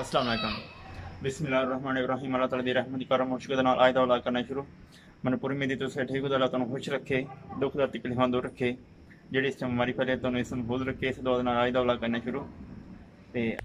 ਅਸਲਾਮ ਅਲੈਕਮ ਬਿਸਮਿਲ੍ਲਾਹਿਰ ਰਹਿਮਾਨਿਰ ਰਹੀਮ ਅੱਲਾਹ ਤਾਲਾ ਦੀ ਰਹਿਮਤ ਦੀ ਨਾਲ ਆਇਦਾ ਉਲਾ ਕਰਨਾ ਸ਼ੁਰੂ ਮਨ ਪੂਰੀ ਮੇਦੀ ਤੋਂ ਸੇ ਠੀਕ ਉਦਾ ਤੁਹਾਨੂੰ ਖੁਸ਼ ਰੱਖੇ ਦੁੱਖ ਦਾ ਤਕਲੀਫਾਂ ਦੂਰ ਰੱਖੇ ਜਿਹੜੀ ਇਸ ਬਿਮਾਰੀ ਫੈਲੇ ਤੁਹਾਨੂੰ ਇਸ ਨੂੰ ਬੋਲ ਰੱਖੇ ਇਸ ਦੁਆ ਦੇ ਨਾਲ ਆਇਦਾ ਉਲਾ ਕਰਨਾ ਸ਼ੁਰੂ ਤੇ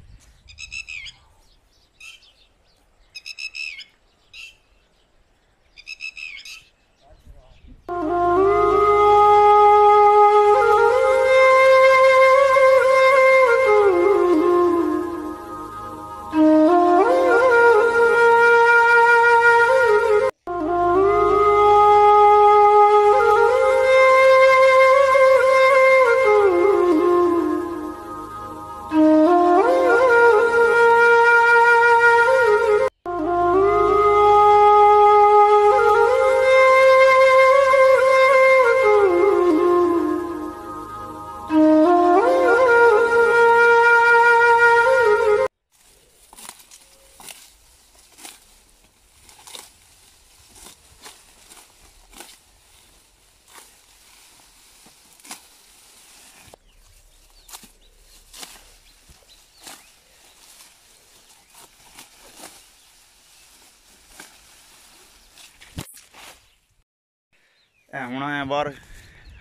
ਇਹ ਹੁਣ ਆਇਆ ਬਾਹਰ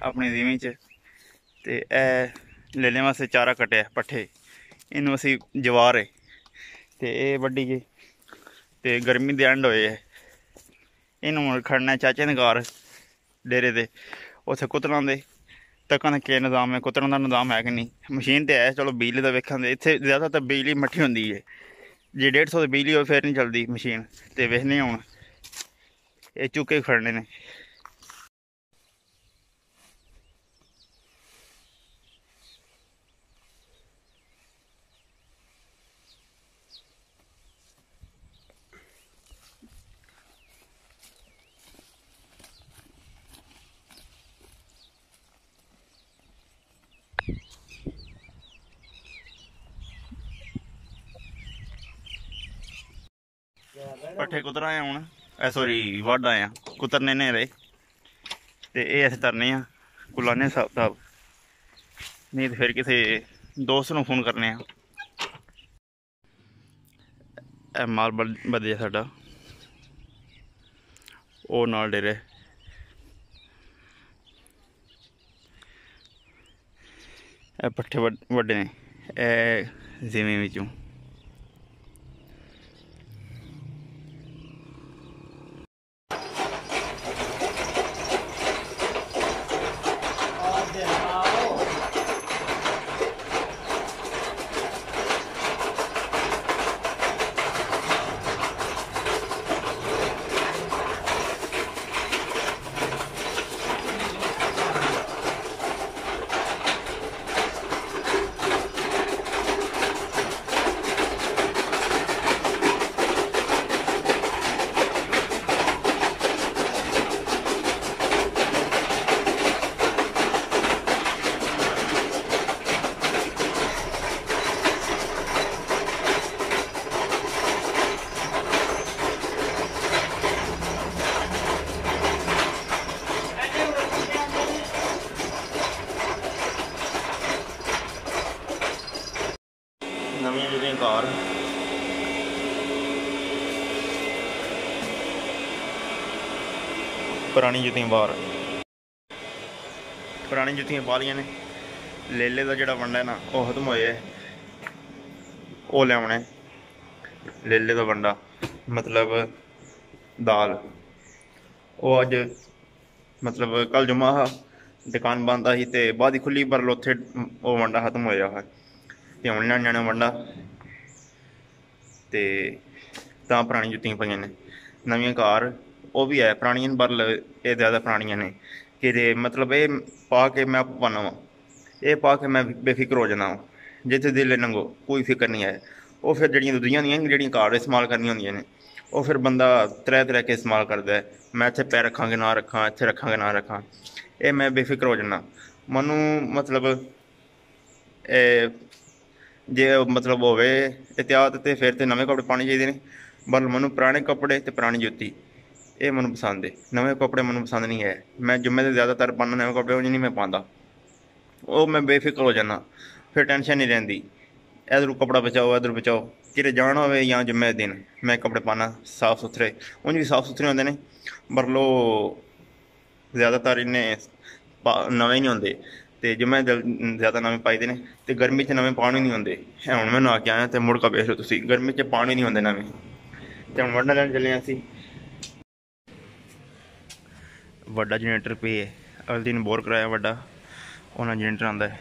ਆਪਣੀ ਜ਼ਮੀਨ 'ਚ ਤੇ ਇਹ ਲੈਣੇ ਵਾਸਤੇ ਚਾਰਾ ਕਟਿਆ, ਪੱਠੇ। ਇਹਨੂੰ ਅਸੀਂ ਜਵਾਰ ਹੈ ਤੇ ਇਹ ਵੱਡੀ ਜੀ ਤੇ ਗਰਮੀ ਦੇ ਐਂਡ ਹੋਏ ਹੈ ਇਹਨੂੰ ਹੁਣ ਖੜਨਾ ਚਾਚੇ ਦੇ ਘਰ, ਡੇਰੇ ਦੇ ਉੱਥੇ ਕੁੱਤਰਾਂ ਦੇ। ਤੱਕਾਂ ਦਾ ਕੀ ਨਿਜ਼ਾਮ ਹੈ ਕੁੱਤਰਾਂ ਦਾ ਨਿਜ਼ਾਮ ਹੈ ਕਿ ਨਹੀਂ? ਮਸ਼ੀਨ ਤੇ ਹੈ ਚਲੋ ਬਿਜਲੀ ਦਾ ਵੇਖਣ ਦੇ ਇੱਥੇ ਜ਼ਿਆਦਾਤਰ ਬਿਜਲੀ ਮੱਠੀ ਹੁੰਦੀ ਹੈ ਜੇ 150 ਦੀ ਬਿਜਲੀ ਹੋਵੇ, ਫਿਰ ਨਹੀਂ ਚੱਲਦੀ ਮਸ਼ੀਨ। ਤੇ ਵੇਖਨੇ ਹੁਣ। ਇਹ ਚੁੱਕੇ ਖੜਨੇ ਨੇ। ਪੱਠੇ ਕੁਤਰ ਆਏ ਹੁਣ। ਐ ਸੋਰੀ ਵੱਢ ਆਏ ਆ। ਕੁਤਰਨੇ ਨੇ ਰੇ ਤੇ ਇਹ ਅਸੀਂ ਤਰਨੇ ਆ। ਕੁਲਾਨੇ ਸਾਹਿਬ ਸਾਹਿਬ ਨਹੀਂ ਤੇ ਫਿਰ ਕਿਸੇ ਦੋਸਤ ਨੂੰ ਫੋਨ ਕਰਨੇ ਆ। ਇਹ ਮਾਲ ਵਧਿਆ ਸਾਡਾ। ਉਹ ਨਾਲ ਡੇਰੇ। ਇਹ ਪੱਠੇ ਵੱਡ- ਵੱਡੇ ਨੇ ਇਹ ਜ਼ਿਮੀਂ ਵਿੱਚੋਂ ਨਵੀਆਂ ਜਿਹੜੀਆਂ ਕਾਰ। ਪੁਰਾਣੀ ਜੁੱਤੀਆਂ ਬਾਹਰ ਪੁਰਾਣੀ ਜੁੱਤੀਆਂ ਪਾ ਲਈਆਂ ਨੇ। ਲੇਲੇ ਦਾ ਜਿਹੜਾ ਵੰਡਾ ਨਾ, ਉਹ ਖਤਮ ਹੋਇਆ ਉਹ ਲਿਆਉਣਾ ਲੇਲੇ ਦਾ ਵੰਡਾ, ਮਤਲਬ ਦਾਲ। ਉਹ ਅੱਜ, ਮਤਲਬ ਕੱਲ ਜੁਮਾ ਆ ਦੁਕਾਨ ਬੰਦ ਆ ਸੀ ਤੇ ਬਾਅਦ ਹੀ ਖੁੱਲੀ ਪਰ ਉੱਥੇ ਉਹ ਵੰਡਾ ਖਤਮ ਹੋਇਆ ਹੈ। ਤੇ ਹੁਣ ਲੈਣ ਜਾਣਾ ਵੰਡਾ। ਤੇ ਤਾਂ ਪੁਰਾਣੀ ਜੁੱਤੀਆਂ ਪਈਆਂ ਨੇ। ਨਵੀਆਂ ਕਾਰ, ਉਹ ਵੀ ਹੈ, ਪੁਰਾਣੀਆਂ ਪਰ ਇਹ ਜ਼ਿਆਦਾ ਪੁਰਾਣੀਆਂ ਨੇ। ਕਿ ਜੇ ਮਤਲਬ ਇਹ ਪਾ ਕੇ ਮੈਂ ਆਪ ਵਾਂ। ਇਹ ਪਾ ਕੇ ਮੈਂ ਬੇਫਿਕਰ ਹੋ ਜਾਣਾ ਜਿੱਥੇ ਦਿਲ ਨੰਗੋ, ਕੋਈ ਫਿਕਰ ਨਹੀਂ ਹੈ। ਉਹ ਫਿਰ ਜਿਹੜੀਆਂ ਦੂਜੀਆਂ ਹੁੰਦੀਆਂ ਜਿਹੜੀਆਂ ਕਾਰ ਇਸਤੇਮਾਲ ਕਰਨੀਆਂ ਹੁੰਦੀਆਂ ਨੇ, ਉਹ ਫਿਰ ਬੰਦਾ ਤਰ੍ਹਾਂ ਤਰ੍ਹਾਂ ਕੇ ਇਸਤੇਮਾਲ ਕਰਦਾ ਹੈ। ਮੈਂ ਇੱਥੇ ਪੈਰ ਰੱਖਾਂਗੇ, ਨਾ ਰੱਖਾਂ, ਇੱਥੇ ਰੱਖਾਂਗੇ, ਨਾ ਰੱਖਾਂ। ਇਹ ਮੈਂ ਬੇਫਿਕਰ ਹੋ ਜਾਣਾ ਮੈਨੂੰ ਮਤਲਬ, ਇਹ ਜੇ ਮਤਲਬ ਹੋਵੇ ਇਤਿਆਤ ਤੇ ਫਿਰ ਤੇ ਨਵੇਂ ਕੱਪੜੇ ਪਾਣੇ ਚਾਹੀਦੇ ਨੇ। ਪਰ ਮੈਨੂੰ ਪੁਰਾਣੇ ਕੱਪੜੇ ਤੇ ਪੁਰਾਣੀ ਜੁੱਤੀ, ਇਹ ਮੈਨੂੰ ਪਸੰਦ ਹੈ ਨਵੇਂ ਕੱਪੜੇ ਮੈਨੂੰ ਪਸੰਦ ਨਹੀਂ ਹੈ। ਮੈਂ ਜੁਮੇ ਤੇ ਜ਼ਿਆਦਾਤਰ ਪਾਉਂਦਾ, ਨਵੇਂ ਕੱਪੜੇ ਉਹ ਨਹੀਂ ਮੈਂ ਪਾਉਂਦਾ। ਉਹ ਮੈਂ ਬੇਫਿਕਰ ਹੋ ਜਾਂਦਾ। ਫਿਰ ਟੈਨਸ਼ਨ ਨਹੀਂ ਰਹਿੰਦੀ। ਇਧਰੋਂ ਕੱਪੜਾ ਬਚਾਓ, ਇਧਰ ਬਚਾਓ। ਕਿਤੇ ਜਾਣਾ ਹੋਵੇ ਜਾਂ ਜੁਮੇ ਦਿਨ, ਮੈਂ ਕੱਪੜੇ ਪਾਣਾ ਸਾਫ਼ ਸੁਥਰੇ ਉਂਝ ਵੀ ਸਾਫ਼ ਸੁਥਰੇ ਹੁੰਦੇ ਨੇ। ਪਰ ਲੋ, ਜ਼ਿਆਦਾਤਰ ਇਹਨੇ ਪਾ- ਨਵੇਂ ਨਹੀਂ ਹੁੰਦੇ। ਤੇ ਜੁਮੇ ਜ਼ਿਆਦਾ ਨਵੇਂ ਪਾਈਦੇ ਨੇ, ਤੇ ਗਰਮੀ 'ਚ ਨਵੇਂ ਪਾਣੀ ਨਹੀਂ ਹੁੰਦੇ। ਹੁਣ ਮੈਂ ਨਹਾ ਕੇ ਆਇਆ ਤੇ ਮੁੜ ਕੇ ਵੇਖ ਲਓ ਤੁਸੀਂ, ਗਰਮੀ 'ਚ ਪਾਣੀ ਨਹੀਂ ਹੁੰਦੇ ਨਵੇਂ ਤੇ ਹੁਣ ਵੜਨਾ ਲੈਣ ਚੱਲੇ ਅਸੀਂ। ਵੱਡਾ ਜਨਰੇਟਰ ਪਈ ਹੈ। ਅਗਲੇ ਦਿਨ ਬੋਰ ਕਰਾਇਆ ਵੱਡਾ, ਉਹਨਾਂ ਜਨਰੇਟਰ ਆਂਦਾ ਹੈ।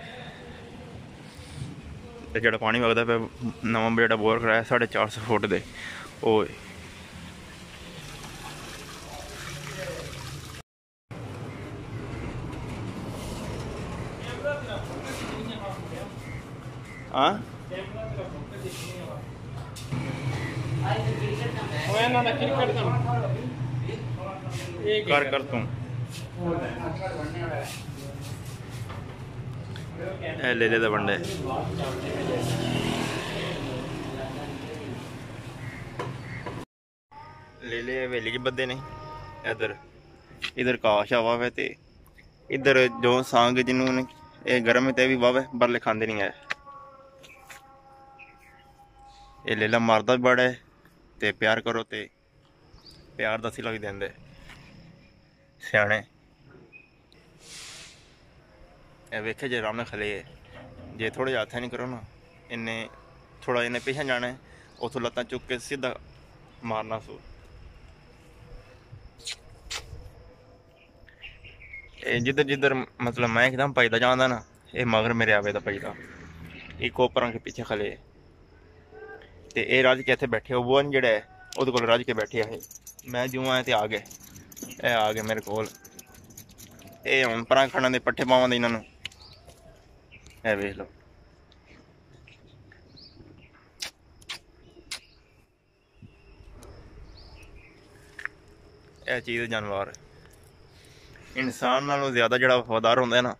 ਤੇ ਜਿਹੜਾ ਪਾਣੀ ਵਗਦਾ ਪਿਆ, ਨਵਾਂ ਜਿਹੜਾ ਬੋਰ ਕਰਾਇਆ 450 ਫੁੱਟ ਦੇ। ਉਹ ਹੈ। ਹਾਂ ਉਹ ਇਹਨਾਂ ਦਾ ਕ੍ਰਿਕਟ ਦਾ ਇਹ ਕਰ ਕਰ ਤੂੰ ਇਹ ਲੈ ਲੈ ਦਾ ਬੰਦਾ ਹੈ ਲੈ ਲੈ ਹਵੇਲੀ ਚ ਬੱਦੇ ਨੇ ਇਧਰ ਇਧਰ ਕਾਸ਼ ਹਵਾ ਵੇ ਤੇ ਇਧਰ ਜੋ ਸਾਂਗ ਜਿਹਨੂੰ ਨੇ ਇਹ ਗਰਮ ਹੈ ਲੇਲਾ ਮਾਰਦਾ ਵੀ ਬੜਾ ਹੈ ਤੇ ਪਿਆਰ ਕਰੋ ਤੇ ਪਿਆਰ ਦਾ ਸਿਲਾ ਵੀ ਦਿੰਦੇ। ਸਿਆਣੇ। ਇਹ ਵੇਖੇ ਜੇ ਆਰਾਮ ਨਾਲ ਖਲੇ ਹੈ ਜੇ ਥੋੜੇ ਜਿਹਾ ਹੱਥਾਂ ਨਹੀਂ ਕਰੋ ਨਾ, ਇੰਨੇ ਥੋੜਾ ਇਹਨੇ ਪਿੱਛੇ ਜਾਣਾ ਹੈ, ਉਥੋਂ ਲੱਤਾਂ ਚੁੱਕ ਕੇ ਸਿੱਧਾ ਮਾਰਨਾ ਸੋ। ਇਹ ਜਿੱਧਰ ਜਿੱਧਰ ਮਤਲਬ ਮੈਂ ਇੱਕਦਮ ਭਜਦਾ ਜਾਂਦਾ ਨਾ, ਇਹ ਮਗਰ ਮੇਰੇ ਆਵੇ ਦਾ ਭਜਦਾ। ਇਹ ਕੋਪਰਾਂ ਕੇ ਪਿੱਛੇ ਖਲੇ। ਹੈ ਤੇ ਇਹ ਰਾਜ ਕੇ ਇੱਥੇ ਬੈਠੇ ਹੋ ਬੁਆ ਜਿਹੜਾ ਹੈ, ਉਹਦੇ ਕੋਲ ਰਾਜ ਕੇ ਬੈਠੇ ਆ ਇਹ। ਮੈਂ ਜੂੰ ਆਇਆ ਤੇ ਆ ਗਏ। ਇਹ ਆ ਗਏ ਮੇਰੇ ਕੋਲ। ਇਹ ਹੁਣ ਪਰਾਂ ਖੜਨ ਦੇ ਪੱਠੇ ਪਾਵਾਂ ਦੇ ਇਹਨਾਂ ਨੂੰ। ਇਹ ਵੇਖ ਲਓ। ਇਹ ਚੀਜ਼ ਜਾਨਵਰ ਇਨਸਾਨ ਨਾਲੋਂ ਜ਼ਿਆਦਾ ਜਿਹੜਾ ਵਫਾਦਾਰ ਹੁੰਦਾ ਹੈ ਨਾ,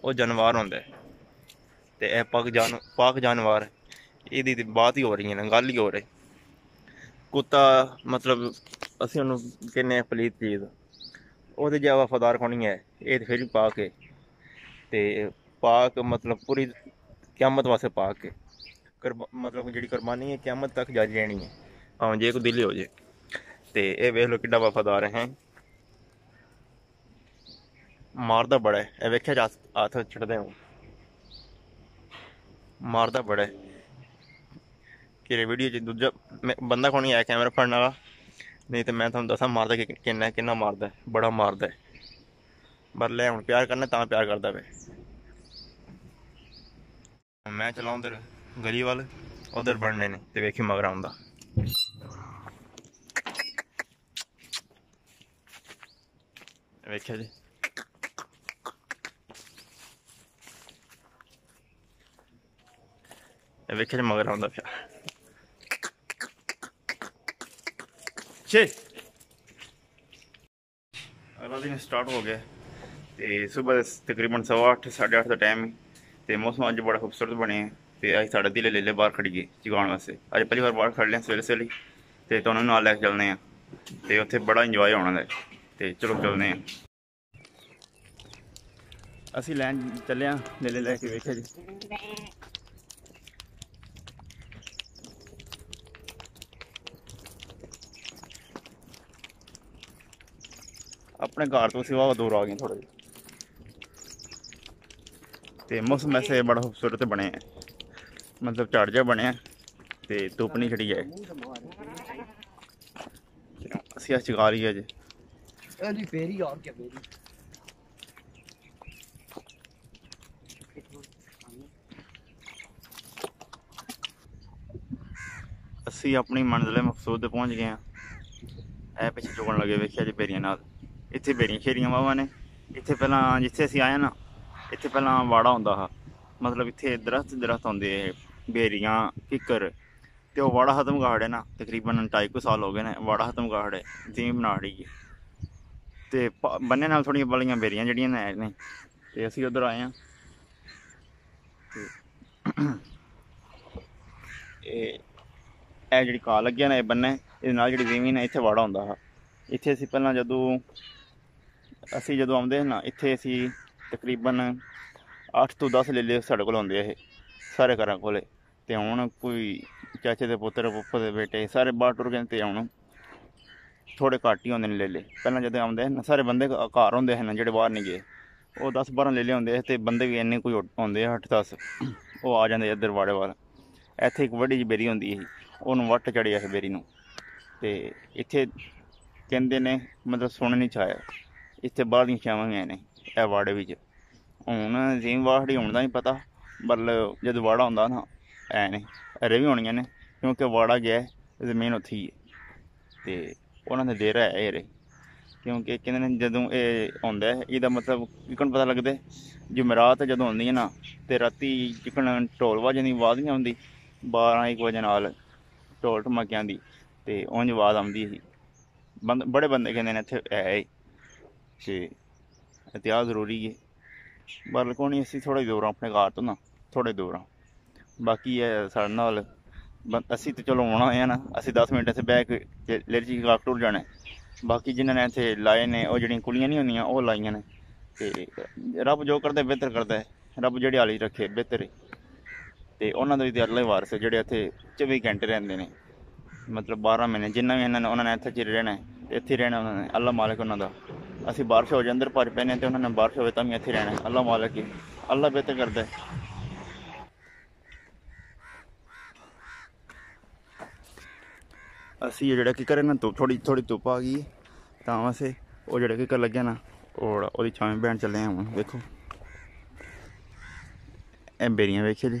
ਉਹ ਜਾਨਵਰ ਹੁੰਦਾ ਹੈ। ਤੇ ਇਹ ਪਾਕ ਜਾਨ ਪਾਕ ਜਾਨਵਰ ਇਹਦੀ ਤੇ ਬਾਤ ਹੀ ਹੋ ਰਹੀ ਹੈ ਨਾ, ਗੱਲ ਹੀ ਹੋ ਰਹੀ। ਕੁੱਤਾ ਮਤਲਬ ਅਸੀਂ ਉਹਨੂੰ ਕਹਿੰਦੇ ਹਾਂ ਪਲੀਤ ਚੀਜ਼ ਉਹਦੇ ਜਿਹਾ ਵਫਾਦਾਰ ਕੋਣੀ ਹੈ ਇਹ ਤੇ ਫਿਰ ਵੀ ਪਾ ਕੇ ਤੇ ਪਾਕ ਮਤਲਬ ਪੂਰੀ ਕਿਆਮਤ ਵਾਸਤੇ ਪਾਕ ਕੇ ਕਰਬ, ਮਤਲਬ ਜਿਹੜੀ ਕੁਰਬਾਨੀ ਹੈ, ਕਿਆਮਤ ਤੱਕ ਜਾਰੀ ਰਹਿਣੀ ਹੈ। ਭਾਵੇਂ ਜੇ ਕੋ ਦਿਲ ਹੋ ਜੇ। ਤੇ ਇਹ ਵੇਖ ਲਓ ਕਿੱਡਾ ਵਫਾਦਾਰ ਹੈ। ਮਾਰਦਾ ਬੜਾ ਹੈ। ਇਹ ਵੇਖਿਆ ਜਾ ਹੱਥ ਛੱਡਦੇ ਹੋ ਮਾਰਦਾ ਬੜਾ ਹੈ। ਕਿਰੇ ਵੀਡੀਓ ਚ ਦੂਜਾ ਬੰਦਾ ਕੋਣੀ ਆਇਆ ਕੈਮਰਾ ਫੜਨ ਵਾਲਾ? ਨਹੀਂ ਤੇ ਮੈਂ ਤੁਹਾਨੂੰ ਦੱਸਾਂ, ਮਾਰਦਾ ਕਿੰਨਾ ਕਿੰਨਾ ਮਾਰਦਾ ਬੜਾ ਮਾਰਦਾ ਹੈ। ਪਰ ਲੈ ਹੁਣ ਪਿਆਰ ਕਰਨਾ, ਤਾਂ ਪਿਆਰ ਕਰਦਾ ਵੇ ਮੈਂ ਚਲਾਉਂ ਉਧਰ ਗਲੀ ਵੱਲ ਉਧਰ ਬਣਨੇ ਨੇ, ਤੇ ਵੇਖੀ ਮਗਰ ਆਉਂਦਾ। ਵੇਖਿਆ ਜੀ। ਵੇਖਿਆ ਜੀ, ਮਗਰ ਆਉਂਦਾ ਪਿਆ। ਛੇ। ਅਗਲਾ ਦਿਨ ਸਟਾਰਟ ਹੋ ਗਿਆ। ਤੇ ਸਵੇਰ ਤਕਰੀਬਨ 8:30 8:30 ਦਾ ਟਾਈਮ ਤੇ ਮੌਸਮ ਅੱਜ ਬੜਾ ਖੂਬਸੂਰਤ ਬਣਿਆ ਤੇ ਅੱਜ ਸਾਡਾ ਦਿਲ ਲੈ ਲੈ ਬਾਹਰ ਖੜੀਏ ਜਗਾਉਣ ਵਾਸਤੇ। ਅੱਜ ਪਹਿਲੀ ਵਾਰ ਬਾਹਰ ਖੜ ਲਿਆ ਸਵੇਰੇ ਸਵੇਰੇ। ਤੇ ਤੁਹਾਨੂੰ ਨਾਲ ਲੈ ਕੇ ਚੱਲਦੇ ਆ। ਤੇ ਉੱਥੇ ਬੜਾ ਇੰਜੋਏ ਹੋਣਾ ਹੈ ਤੇ ਚਲੋ ਚੱਲਦੇ ਆ। ਅਸੀਂ ਲੈਣ ਚੱਲੇ ਆ। ਲੈ ਲੈ ਲੈ ਕੇ ਵੇਖਿਆ ਜੀ। ਆਪਣੇ ਘਰ ਤੋਂ ਸਿਵਾ ਦੂਰ ਆ ਗਏ ਥੋੜੇ ਜਿਹਾ। ਤੇ ਮੌਸਮ ਐਸੇ ਬੜਾ ਖੂਬਸੂਰਤ ਬਣਿਆ ਹੈ। ਮਤਲਬ ਝੜ ਜਿਹਾ ਬਣਿਆ ਤੇ ਧੁੱਪ ਨਹੀਂ ਛੜੀ ਹੈ। ਅਸੀਂ ਅੱਜ ਚਗਾ ਲਈ ਅਜੇ। ਫੇਰੀ ਕੀ ਫੇਰੀ ਅਸੀਂ ਆਪਣੀ ਮੰਜ਼ਿਲ ਮਕਸੂਦ ਤੇ ਪਹੁੰਚ ਗਏ ਆ ਐ ਪਿੱਛੇ ਚੁਗਣ ਲੱਗੇ ਵੇਖਿਆ ਜੀ ਬੇਰੀਆਂ ਨਾਲ। ਇੱਥੇ ਬੇਰੀਆਂ ਖੇਰੀਆਂ ਵਾਵਾ ਨੇ। ਇੱਥੇ ਪਹਿਲਾਂ ਜਿੱਥੇ ਅਸੀਂ ਆਏ ਨਾ, ਇੱਥੇ ਪਹਿਲਾਂ ਵਾੜਾ ਹੁੰਦਾ ਹਾ। ਮਤਲਬ ਇੱਥੇ ਦਰਖਤ ਦਰਖਤ ਹੁੰਦੇ ਬੇਰੀਆਂ, ਕਿੱਕਰ। ਤੇ ਉਹ ਵਾੜਾ ਖਤਮ ਗਾੜੇ ਨਾ ਤਕਰੀਬਨ 2.5 ਕੁ ਸਾਲ ਹੋ ਗਏ ਨੇ, ਵਾੜਾ ਖਤਮ ਗਾੜੇ ਜ਼ਮੀਨ ਬਣਾ ਰਹੀ ਹੈ ਤੇ ਬੰਨੇ ਨਾਲ ਥੋੜੀਆਂ ਬਲੀਆਂ ਬੇਰੀਆਂ ਜਿਹੜੀਆਂ ਨੇ ਨੇ ਤੇ ਅਸੀਂ ਉਧਰ ਆਏ ਆ। ਤੇ ਇਹ ਇਹ ਜਿਹੜੀ ਕਾ ਲੱਗਿਆ ਨਾ, ਇਹ ਬੰਨੇ, ਇਹਦੇ ਨਾਲ ਜਿਹੜੀ ਜ਼ਮੀਨ ਹੈ, ਇੱਥੇ ਵਾੜਾ ਹੁੰਦਾ ਹੈ। ਇੱਥੇ ਅਸੀਂ ਪਹਿਲਾਂ ਜਦੋਂ ਅਸੀਂ ਜਦੋਂ ਆਉਂਦੇ ਨਾ, ਇੱਥੇ ਅਸੀਂ ਤਕਰੀਬਨ 8 ਤੋਂ 10 ਲੇਲੇ ਸਾਡੇ ਕੋਲ ਆਉਂਦੇ ਆ ਇਹ, ਸਾਰੇ ਘਰਾਂ ਕੋਲੇ। ਤੇ ਹੁਣ ਕੋਈ ਚਾਚੇ ਦੇ ਪੁੱਤਰ ਫੁੱਫੜ ਦੇ ਬੇਟੇ, ਸਾਰੇ ਬਾਹਰ ਟੁਰ ਗਏ ਤੇ ਹੁਣ ਥੋੜੇ ਘੱਟ ਹੀ ਹੁੰਦੇ ਨੇ ਲੇਲੇ ਪਹਿਲਾਂ ਜਦੋਂ ਆਉਂਦੇ ਨਾ, ਸਾਰੇ ਬੰਦੇ ਘਰ ਹੁੰਦੇ ਹਨ ਜਿਹੜੇ ਬਾਹਰ ਨਹੀਂ ਗਏ। ਉਹ 10 12 ਲੇਲੇ ਹੁੰਦੇ ਆ ਤੇ ਬੰਦੇ ਵੀ ਇੰਨੇ ਕੋਈ ਹੁੰਦੇ ਆ 8 10 ਉਹ ਆ ਜਾਂਦੇ ਇੱਧਰ ਵਾੜੇ ਵਾਲ। ਇੱਥੇ ਇੱਕ ਵੱਡੀ ਜਿਹੀ ਬੇਰੀ ਹੁੰਦੀ ਸੀ, ਉਹਨੂੰ ਵੱਟ ਚੜਿਆ ਸੀ ਬੇਰੀ ਨੂੰ। ਤੇ ਇੱਥੇ ਕਹਿੰਦੇ ਨੇ, ਮਤਲਬ ਸੁਣ ਨਹੀਂ ਚਾਇਆ ਇੱਥੇ ਬਾਹਰ ਦੀਆਂ ਛਾਵਾਂ ਵੀ ਨੇ, ਇਹ ਵਾੜੇ ਵਿੱਚ। ਹੁਣ ਜਿਵੇਂ ਵਾੜੀ ਹੁਣ ਦਾ ਨਹੀਂ ਪਤਾ ਮਤਲਬ ਜਦੋਂ ਵਾੜਾ ਹੁੰਦਾ ਨਾ, ਐ ਨੇ ਅਰੇ ਵੀ ਹੋਣੀਆਂ ਨੇ, ਕਿਉਂਕਿ ਵਾੜਾ ਗਿਆ ਜ਼ਮੀਨ ਉੱਥੇ ਹੀ ਹੈ। ਤੇ ਉਹਨਾਂ ਦੇ ਡੇਰਾ ਹੈ ਇਹ ਰੇ ਕਿਉਂਕਿ ਕਹਿੰਦੇ ਨੇ ਜਦੋਂ ਇਹ ਆਉਂਦਾ ਇਹਦਾ ਮਤਲਬ ਕਿਕਣ ਪਤਾ ਲੱਗਦਾ ਜਮਰਾਤ ਜਦੋਂ ਆਉਂਦੀ ਹੈ ਨਾ, ਤੇ ਰਾਤੀ ਜਿਕਣ ਢੋਲ ਵਾਜਣ ਦੀ ਆਵਾਜ਼ ਨਹੀਂ ਆਉਂਦੀ 12 1 ਵਜੇ ਨਾਲ ਢੋਲ ਢਮਕਿਆਂ ਦੀ, ਤੇ ਉਂਝ ਆਵਾਜ਼ ਆਉਂਦੀ ਸੀ। ਬੰਦ, ਬੜੇ ਬੰਦੇ ਕਹਿੰਦੇ ਨੇ ਇੱਥੇ ਹੈ ਹੀ ਇਤਿਹਾਸ ਜ਼ਰੂਰੀ ਹੈ ਪਰ ਕੋਣੀ ਅਸੀਂ ਥੋੜਾ ਦੂਰ ਹਾਂ ਆਪਣੇ ਘਰ ਤੋਂ ਨਾ ਥੋੜੇ ਦੂਰ ਹਾਂ ਬਾਕੀ ਇਹ ਸਾਡੇ ਨਾਲ, ਬੰ- ਅਸੀਂ ਤੇ ਚਲੋ ਆਉਣਾ ਹੋਇਆ ਨਾ, ਅਸੀਂ 10 ਮਿੰਟ ਇੱਥੇ ਬਹਿ ਕੇ ਤੇ ਲੇਰਜੀ ਘਾਟ ਟੁਰ ਜਾਣਾ ਬਾਕੀ ਜਿਨ੍ਹਾਂ ਨੇ ਇੱਥੇ ਲਾਏ ਨੇ, ਉਹ ਜਿਹੜੀਆਂ ਕੁਲੀਆਂ ਨਹੀਂ ਹੁੰਦੀਆਂ, ਉਹ ਲਾਈਆਂ ਨੇ। ਤੇ ਰੱਬ ਜੋ ਕਰਦਾ, ਬਿਹਤਰ ਕਰਦਾ ਹੈ। ਰੱਬ ਜਿਹੜੀ ਹਾਲੀ ਰੱਖੇ, ਬਿਹਤਰ ਹੈ ਤੇ ਉਹਨਾਂ ਦੇ ਵੀ ਅੱਲਾ ਹੀ ਵਾਰਸ ਜਿਹੜੇ ਇੱਥੇ 24 ਘੰਟੇ ਰਹਿੰਦੇ ਨੇ। ਮਤਲਬ 12 ਮਹੀਨੇ, ਜਿੰਨਾ ਵੀ ਇਹਨਾਂ ਨੇ, ਉਹਨਾਂ ਨੇ ਇੱਥੇ ਚਿਰ ਰਹਿਣਾ ਹੈ, ਇੱਥੇ ਹੀ ਰਹਿਣਾ ਉਹਨਾਂ ਨੇ, ਅੱਲਾ ਮਾਲਕ ਉਹਨਾਂ ਦਾ। ਅਸੀਂ ਬਾਰਿਸ਼ ਹੋ ਜਾਏ ਅੰਦਰ ਭੱਜ ਪੈਨੇ ਤੇ ਉਹਨਾਂ ਨੇ ਬਾਰਿਸ਼ ਹੋਵੇ ਤਾਂ ਵੀ ਇੱਥੇ ਰਹਿਣਾ। ਹੈ ਅੱਲਾ ਮਾਲਕ ਹੈ ਅੱਲਾ ਬਿਹਤਰ ਕਰਦਾ ਹੈ। ਅਸੀਂ ਇਹ ਜਿਹੜਾ ਕੀ ਕਰੇ ਨਾ ਧੁੱਪ ਥੋੜੀ ਥੋੜੀ ਧੁੱਪ ਆ ਗਈ ਹੈ, ਤਾਂ ਅਸੀਂ ਉਹ ਜਿਹੜਾ ਕੀ ਕਰ ਲੱਗਿਆ ਨਾ ਉਹ ਉਹਦੀ ਛਾਵੇਂ ਬੈਣ ਚੱਲੇ ਹਾਂ ਹੁਣ ਵੇਖੋ। ਇਹ ਬੇਰੀਆਂ ਵੇਖਿਓ ਜੀ।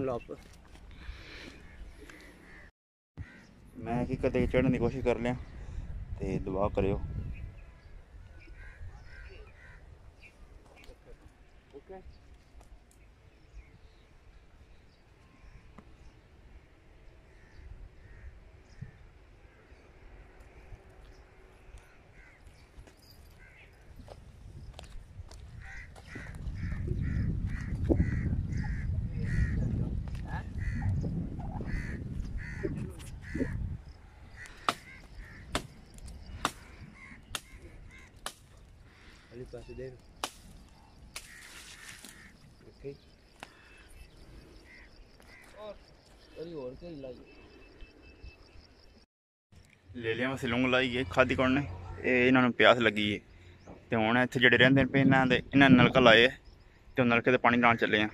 ਲੱਭ ਮੈਂ ਕੀ ਕਦੇ ਚੜ੍ਹਨ ਦੀ ਕੋਸ਼ਿਸ਼ ਕਰ ਲਿਆ ਤੇ ਦੁਆ ਕਰਿਓ। ਪੈਸੇ ਦੇਣ ਇੱਥੇ ਔਰ ਤੇਰੀ ਹੋਰ ਕਿਹੜੀ ਲੈ ਲਿਆ ਵਸੇ ਲੌਂਗ ਲਾਈ ਹੈ ਖਾਦੀ ਕੌਣ ਨੇ? ਇਹ ਇਹਨਾਂ ਨੂੰ ਪਿਆਸ ਲੱਗੀ ਏ। ਤੇ ਹੁਣ ਇੱਥੇ ਜਿਹੜੇ ਰਹਿੰਦੇ ਨੇ ਪਏ ਇਹਨਾਂ ਦੇ, ਇਹਨਾਂ ਨਲਕਾ ਲਾਏ ਤੇ ਉਹ ਨਲਕੇ ਦੇ ਪਾਣੀ ਨਾਲ ਚੱਲੇ ਆ।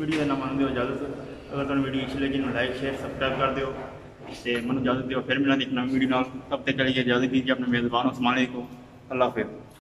ਵੀਡੀਓ ਨਾ ਮੰਨਦੇ ਹੋ ਇਜਾਜ਼ਤ ਅਗਰ ਤੁਹਾਨੂੰ ਵੀਡੀਓ ਅੱਛੀ ਲੱਗੀ ਤਾਂ ਲਾਈਕ ਸ਼ੇਅਰ ਸਬਸਕ੍ਰਾਈਬ ਕਰ ਦਿਓ, ਤੇ ਮੈਨੂੰ ਜਲਦ ਦਿਓ, ਫਿਰ ਮਿਲਾਂਗੇ ਇੱਕ ਨਵੀਂ ਵੀਡੀਓ ਨਾਲ। ਤਬ ਤੱਕ ਕੇ लिए इजाजत दीजिए अपने मेज़बान उस्मान को अल्लाह हाफिज़